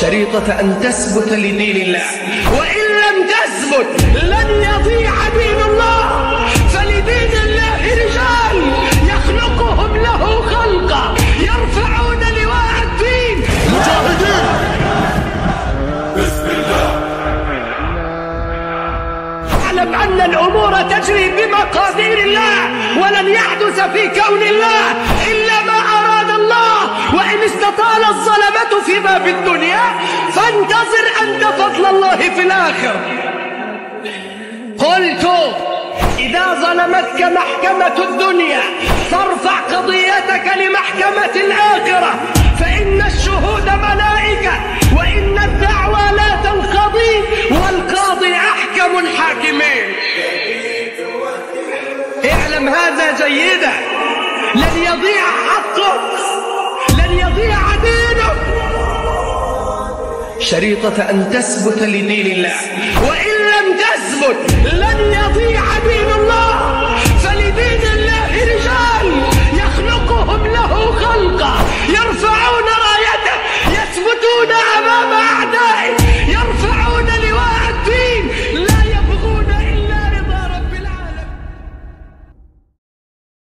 شريطة أن تثبت لدين الله. وإن لم تثبت لن يضيع دين الله. فلدين الله رجال يخلقهم له خلقا يرفعون لواء الدين. مجاهدين! اعلم أن الأمور تجري بمقادير الله ولن يحدث في كون الله إلا ما فيما في الدنيا فانتظر أنت فضل الله في الآخرة. قلت إذا ظلمتك محكمة الدنيا فارفع قضيتك لمحكمة الآخرة. فإن الشهود ملائكة وإن الدعوى لا تنقضي والقاضي أحكم الحاكمين. اعلم هذا جيدا. لن يضيع حقك. شريطة أن تثبت لدين الله. وإن